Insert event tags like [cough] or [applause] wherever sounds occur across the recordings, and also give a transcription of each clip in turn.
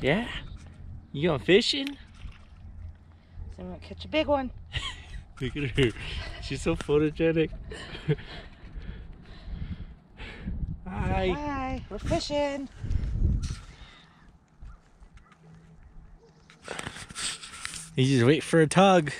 Yeah? You going fishing? So I'm gonna catch a big one. [laughs] Look at her. She's so photogenic. Hi. Hi, we're fishing. You just wait for a tug.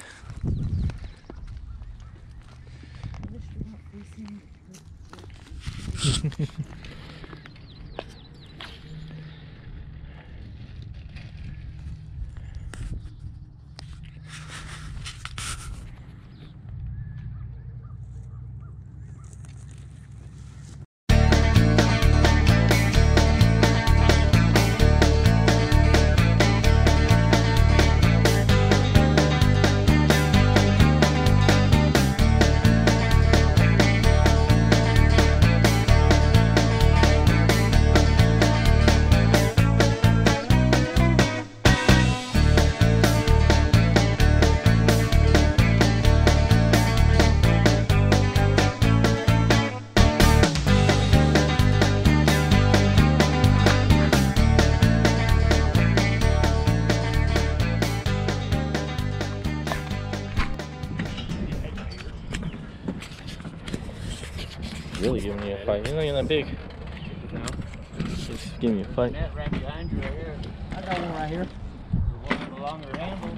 Giving me a fight. You're not that big. No. Just give me a fight. Net right behind you right here. I got one right here. The one with the longer handle.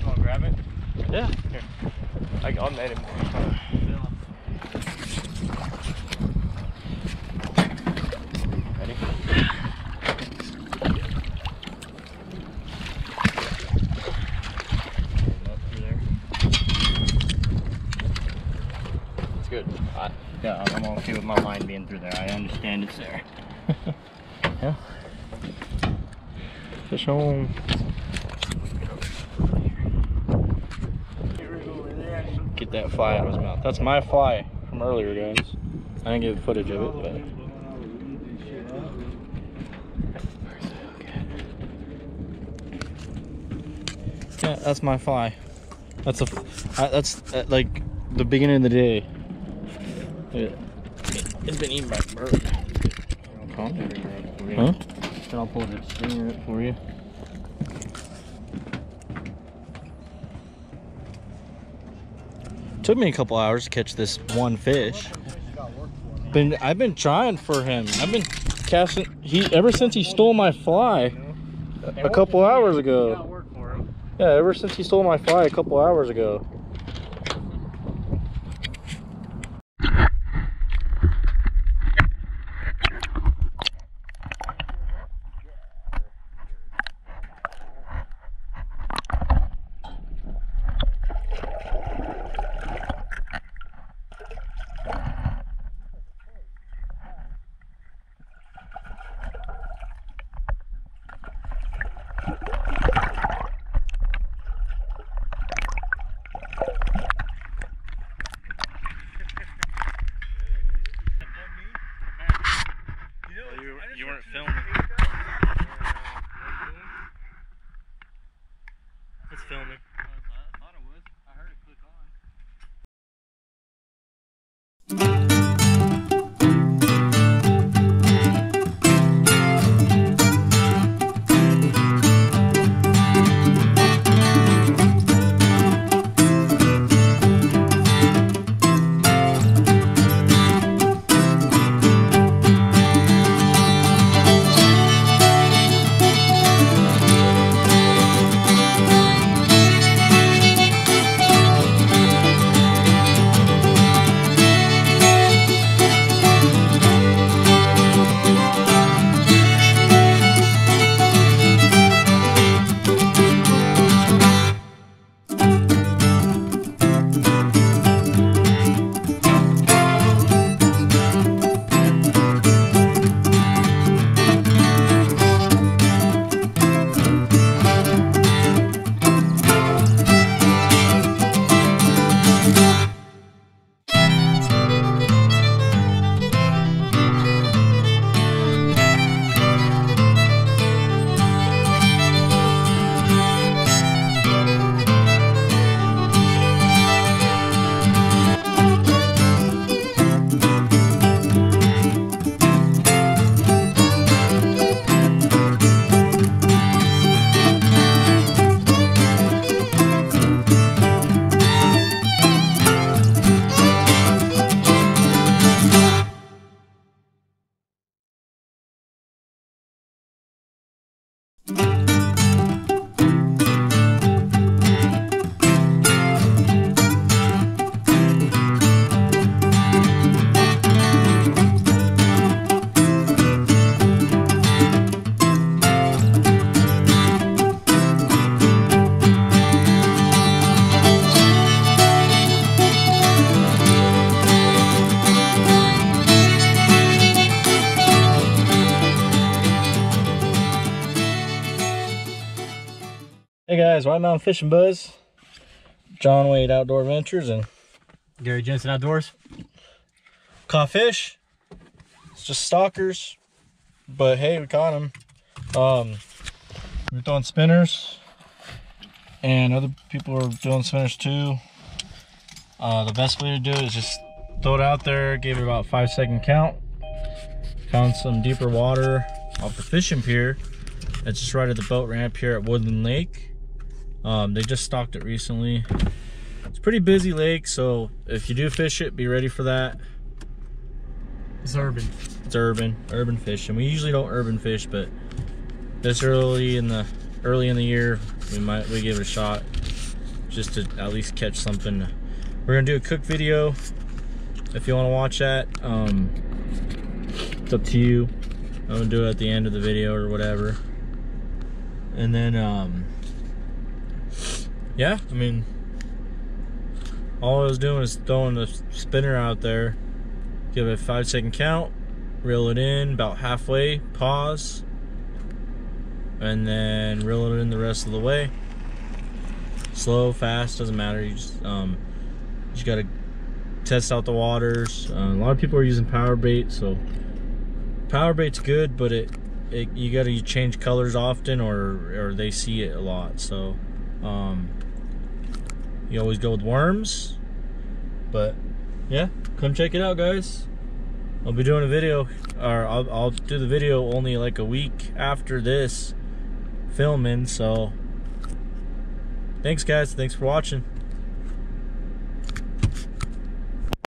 You want to grab it? Yeah. Here. I, I'll net him. Ready? It's good. I, yeah, I'm okay with my line being through there. I understand it's [laughs] there. Yeah. Fish on. Get that fly out of his mouth. That's my fly from earlier, guys. I didn't get footage of it, but. Yeah, that's my fly. That's a. I, that's uh, like the beginning of the day. It, it's been eaten by a bird. Calm down. Huh? Then I'll pull the stringer up for you. Took me a couple hours to catch this one fish. Been I've been trying for him. I've been casting he ever since he stole my fly a couple hours ago. work for him. Yeah, ever since he stole my fly a couple hours ago. Hey guys, White Mountain Fishing Buzz, John Wade Outdoor Ventures, and Gary Jensen Outdoors. caught fish. It's just stockers, but hey, we caught them. Um, we're throwing spinners, and other people are doing spinners too. Uh, the best way to do it is just throw it out there, give it about five second count. Found some deeper water off the fishing pier. It's just right at the boat ramp here at Woodland Lake. Um, they just stocked it recently. It's a pretty busy lake, so if you do fish it, be ready for that. It's urban. It's urban, urban fishing. We usually don't urban fish, but this early in the early in the year, we might we give it a shot just to at least catch something. We're gonna do a cook video if you want to watch that. Um, it's up to you. I'm gonna do it at the end of the video or whatever. And then, um, yeah, I mean, all I was doing is throwing the spinner out there give it a five second count, reel it in about halfway, pause, and then reel it in the rest of the way. Slow, fast, doesn't matter. You just um, you just gotta test out the waters. Uh, a lot of people are using power bait, so power bait's good, but it, it you gotta change colors often, or or they see it a lot. So um, you always go with worms, but yeah, come check it out, guys. I'll be doing a video, or I'll, I'll do the video only like a week after this filming. So, thanks, guys. Thanks for watching.